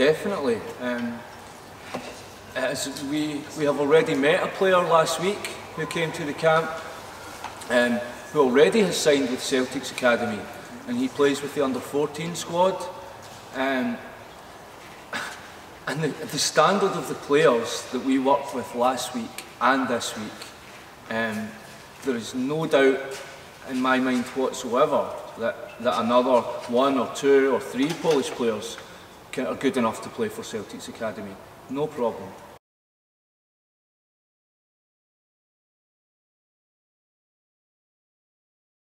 definitely. Um, as we, we have already met a player last week who came to the camp um, who already has signed with Celtic's Academy and he plays with the under 14 squad. Um, and the, the standard of the players that we worked with last week and this week, um, there is no doubt in my mind whatsoever that, that another one or two or three Polish players are good enough to play for Celtic's Academy. No problem.